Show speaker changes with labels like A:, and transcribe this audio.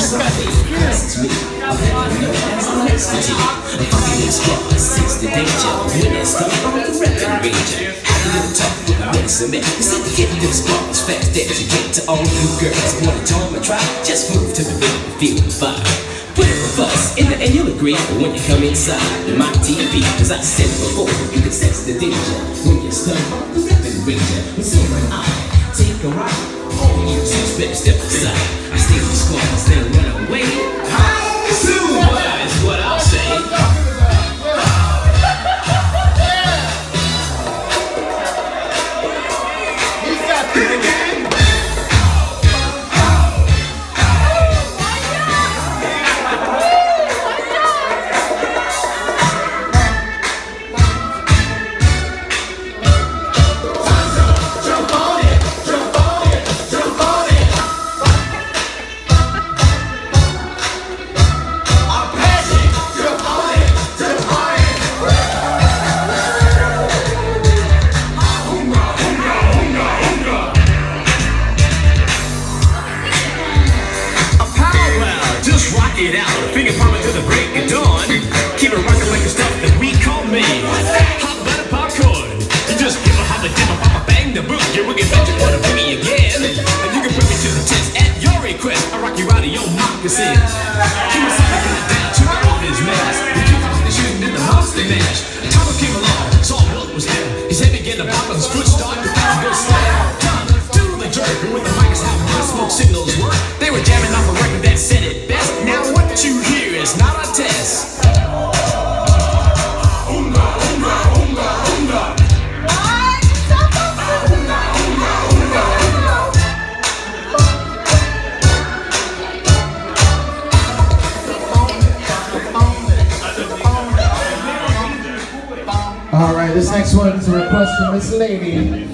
A: something. Yes, it's me. I'm fucking this cat. Six the danger. Winners come from the record ranger. How you gonna talk to a resume? You said to get this ball as fast as you get to all you girls. Wanna join my tribe? Just move to the middle, feel the vibe. Put it with in the end you'll agree when you come inside my TV. Cause I said before, you can sense the danger when you're on the record ranger. So when I take a ride step aside. I steal the squads, then run away. Super
B: it out. Finger popping to the break of dawn. Keep it rocking like the stuff that we call me. Hot butter popcorn. You just give a hop a dip a pop a bang the book. You will get back to want to me again. And you can put me to the test at your request. I rock you out of your moccasin. Keep a sonic it down to all his mask. We keep on the shooting in the monster mash. Tom came along, saw Wilt was there. His head began to pop and his foot started to go slam. Tom, do the jerk. And with the mic is how my smoke signals
C: All right, this next one is a request from this Lady.